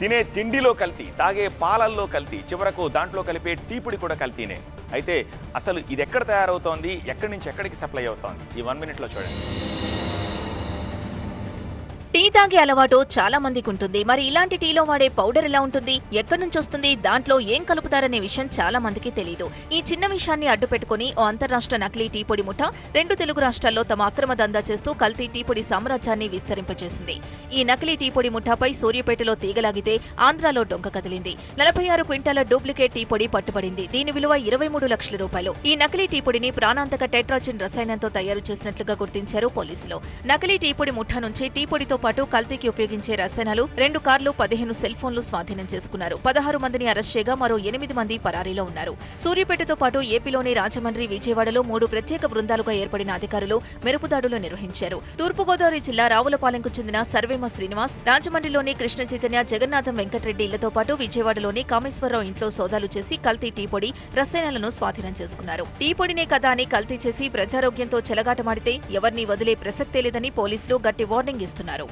తినే తిండిలో కల్తీ తాగే పాలల్లో కల్తీ చివరకు దాంట్లో కలిపే టీపుడి కూడా కల్తీనే. అయితే అసలు ఇది ఎక్కడ తయారవుతోంది? ఎక్కడి నుంచి ఎక్కడికి సప్లై అవుతోంది? ఈ వన్ మినిట్లో చూడండి. తాగే అలవాటు చాలా మందికి ఉంటుంది. మరి ఇలాంటి టీలో వాడే పౌడర్ ఎలా ఉంటుంది? ఎక్కడి నుంచి వస్తుంది? దాంట్లో ఏం కలుపుతారనే విషయం చాలా మందికి తెలియదు ఈ చిన్న విషయాన్ని అడ్డు పెట్టుకుని ఓ అంతర్రాష్ట్ర నకిలీ టీ పొడి ముఠ రెండు తెలుగు రాష్ట్రాల్లో తమ అక్రమ దందా చేస్తూ కల్తీ టీ పొడి సామ్రాజ్యాన్ని విస్తరింపచేసింది ఈ నకిలీ టీ పొడి ముఠాపై సూర్యపేటలో తీగలాగితే ఆంధ్రాలో డొంక కదిలింది. నలభై ఆరు క్వింటాల డూప్లికేట్ టీ పొడి పట్టుబడింది. దీని విలువ ఇరవై మూడు లక్షల రూపాయలు. ఈ నకిలీ టీ పొడిని ప్రాణాంతక టెట్రాజిన్ రసాయనంతో తయారు చేసినట్లుగా గుర్తించారు పోలీసులు. నకిలీ టీ పొడి ముఠా నుంచి టీ పొడితో పాటు పాటు కల్తీకి ఉపయోగించే రసాయనాలు రెండు కార్లు పదిహేను సెల్ ఫోన్లు స్వాధీనం చేసుకున్నారు. పదహారు మందిని అరెస్ట్ చేయగా మరో ఎనిమిది మంది పరారీలో ఉన్నారు. సూర్యాపేటతో పాటు ఏపీలోని రాజమండ్రి విజయవాడలో మూడు ప్రత్యేక బృందాలుగా ఏర్పడిన అధికారులు మెరుపుదాడులు నిర్వహించారు. తూర్పుగోదావరి జిల్లా రావులపాలెంకు చెందిన సర్వేమ శ్రీనివాస్ రాజమండ్రిలోని కృష్ణ చైతన్య జగన్నాథం వెంకటరెడ్డి ఇళ్ళతో పాటు విజయవాడలోని కామేశ్వరరావు ఇంట్లో సోదాలు చేసి కల్తీ టీ పొడి రసాయనాలను స్వాధీనం చేసుకున్నారు. టీ పొడినే కదా అని కల్తీ చేసి ప్రజారోగ్యంతో చెలగాటమాడితే ఎవరిని వదిలే ప్రసక్తే లేదని పోలీసులు గట్టి వార్నింగ్ ఇస్తున్నారు.